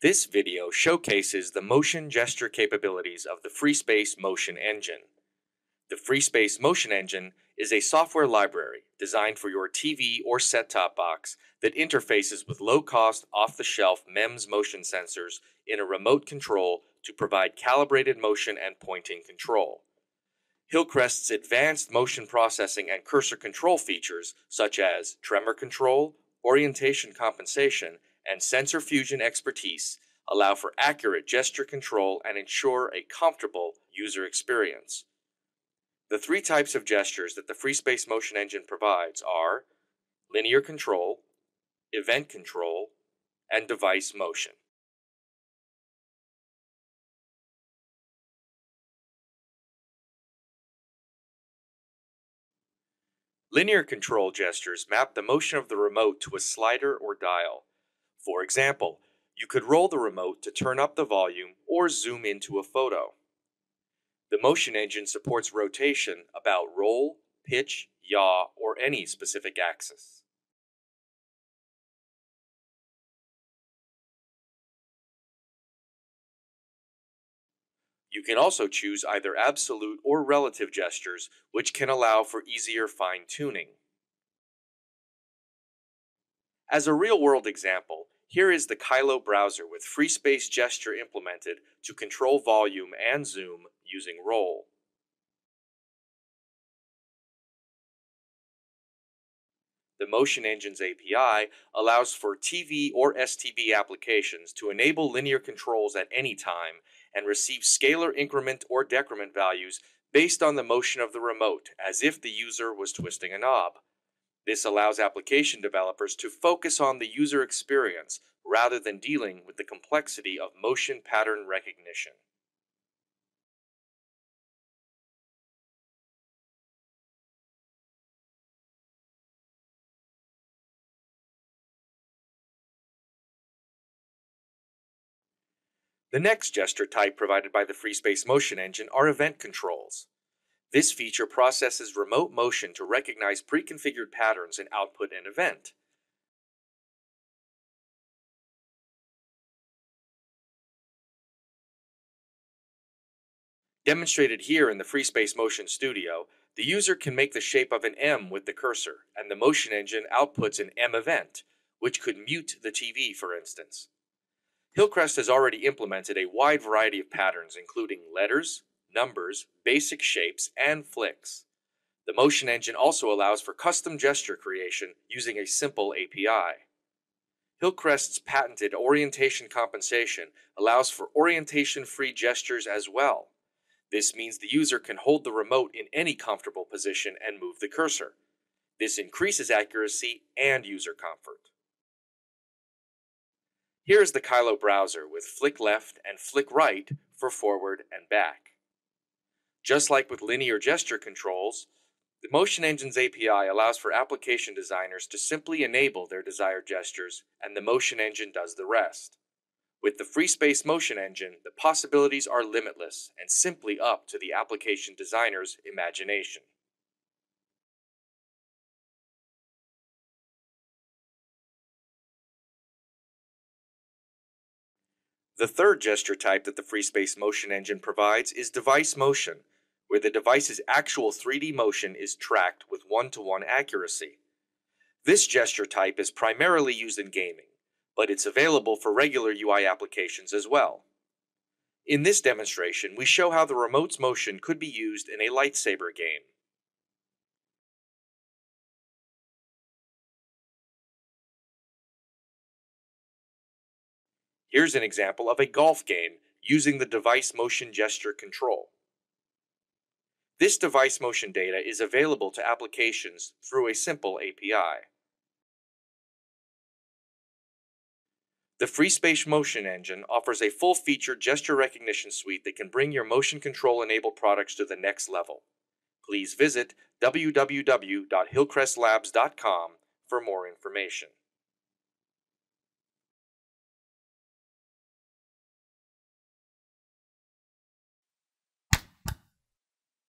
This video showcases the motion gesture capabilities of the FreeSpace Motion Engine. The FreeSpace Motion Engine is a software library designed for your TV or set-top box that interfaces with low-cost, off-the-shelf MEMS motion sensors in a remote control to provide calibrated motion and pointing control. Hillcrest's advanced motion processing and cursor control features, such as tremor control, orientation compensation, and sensor fusion expertise, allow for accurate gesture control and ensure a comfortable user experience. The three types of gestures that the FreeSpace Motion Engine provides are linear control, event control, and device motion. Linear control gestures map the motion of the remote to a slider or dial. For example, you could roll the remote to turn up the volume or zoom into a photo. The motion engine supports rotation about roll, pitch, yaw, or any specific axis. You can also choose either absolute or relative gestures, which can allow for easier fine-tuning. As a real-world example, here is the Kylo browser with FreeSpace gesture implemented to control volume and zoom using roll. The Motion Engines API allows for TV or STB applications to enable linear controls at any time and receive scalar increment or decrement values based on the motion of the remote as if the user was twisting a knob. This allows application developers to focus on the user experience rather than dealing with the complexity of motion pattern recognition. The next gesture type provided by the FreeSpace Motion Engine are event controls. This feature processes remote motion to recognize pre-configured patterns and output an event. Demonstrated here in the FreeSpace Motion Studio, the user can make the shape of an M with the cursor, and the motion engine outputs an M event, which could mute the TV, for instance. Hillcrest has already implemented a wide variety of patterns, including letters, numbers, basic shapes, and flicks. The Motion Engine also allows for custom gesture creation using a simple API. Hillcrest's patented orientation compensation allows for orientation-free gestures as well. This means the user can hold the remote in any comfortable position and move the cursor. This increases accuracy and user comfort. Here is the Kylo browser with flick left and flick right for forward and back. Just like with linear gesture controls, the Motion Engine's API allows for application designers to simply enable their desired gestures, and the Motion Engine does the rest. With the FreeSpace Motion Engine, the possibilities are limitless and simply up to the application designer's imagination. The third gesture type that the FreeSpace Motion Engine provides is device motion, where the device's actual 3D motion is tracked with one-to-one accuracy. This gesture type is primarily used in gaming, but it's available for regular UI applications as well. In this demonstration, we show how the remote's motion could be used in a lightsaber game. Here's an example of a golf game using the device motion gesture control. This device motion data is available to applications through a simple API. The FreeSpace Motion Engine offers a full-featured gesture recognition suite that can bring your motion control-enabled products to the next level. Please visit www.hillcrestlabs.com for more information.